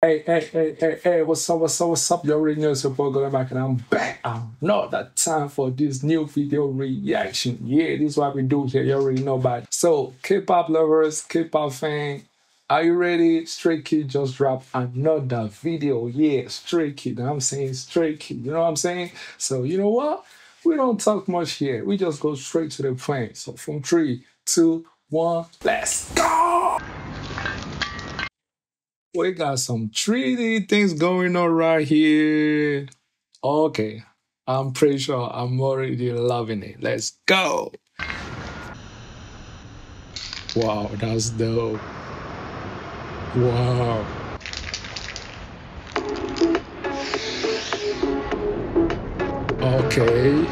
Hey, hey, hey, hey, hey, what's up, what's up, what's up? You already know it's your boy going back and I'm back. I'm not that time for this new video reaction. Yeah, this is what we do here. You already know about it. So, K-pop lovers, K-pop fan, are you ready? Stray Kid just dropped another video. Yeah, Stray Kid. I'm saying Stray Kid. You know what I'm saying? So, you know what? We don't talk much here. We just go straight to the point. So, from three, two, one, let's go! We got some 3D things going on right here. Okay, I'm pretty sure I'm already loving it. Let's go. Wow, that's dope. Wow. Okay.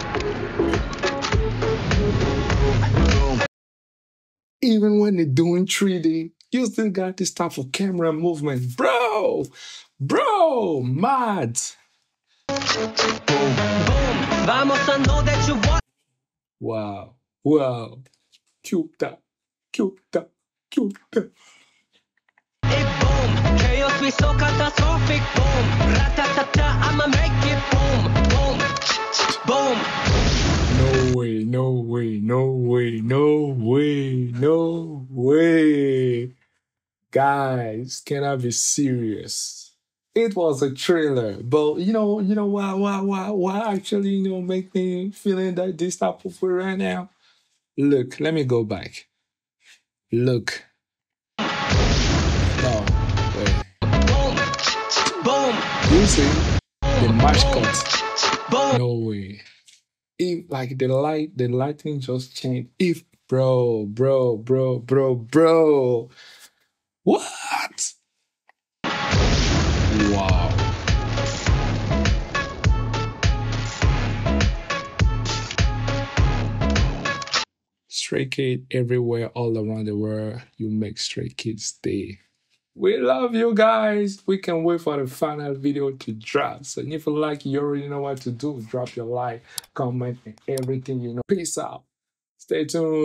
Even when they're doing 3D, you still got this type of camera movement. Bro! Bro! Mad! Wow. Wow. Cute. Cute. Cute. Chaos be so catastrophic. Boom. Ratatata, I'ma make it boom. Boom. Boom. No way, no way, no way, no way, no way. Guys, can I be serious? It was a trailer, but you know, you know why, why, why, why actually, you know, make me feeling that this type of way right now? Look, let me go back. Look. Oh, wait. Boom. Boom. You see the match cut? Boom. No way. If like the light, the lighting just changed. If bro, bro, bro, bro, bro. What? Wow. Stray Kid everywhere, all around the world. You make Stray Kids stay. We love you guys. We can wait for the final video to drop. So if you like, you already know what to do. Drop your like, comment, and everything you know. Peace out. Stay tuned.